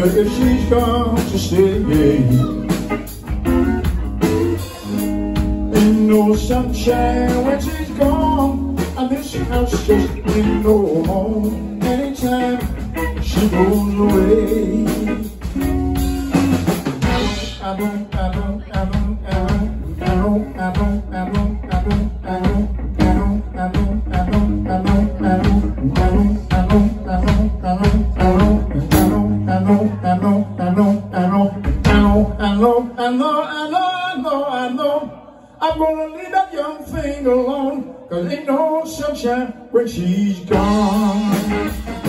But if she's gone to stay Ain't no sunshine when she's gone And this house just ain't no home. Anytime she goes away. I don't, I don't, I don't, I don't, I don't, I don't, I'm gonna leave that young thing alone, cause ain't no sunshine when she's gone.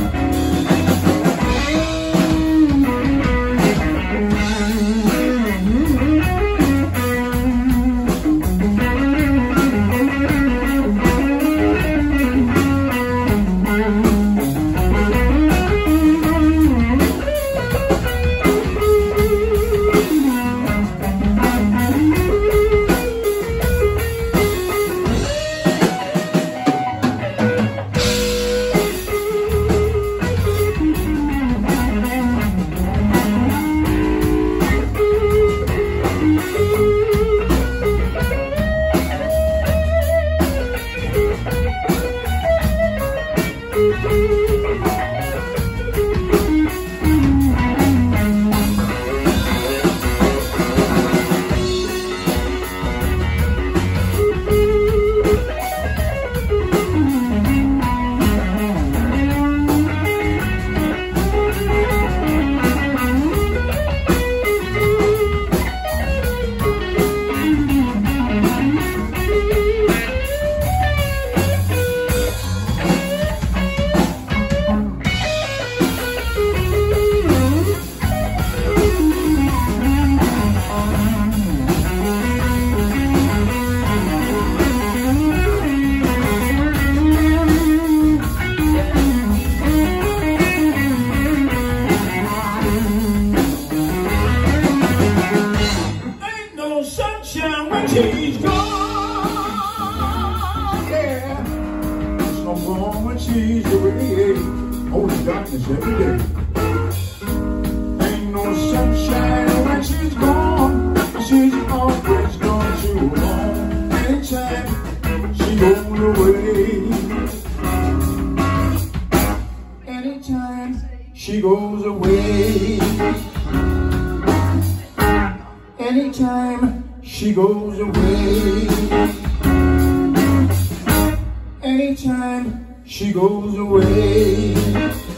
Only every day. Ain't no sunshine when she's gone. She's always gone too long. Anytime she goes away. Anytime she goes away. Anytime she goes away. Anytime she goes away.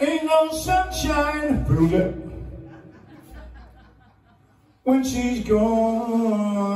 Ain't no sunshine. Prove it. When she's gone.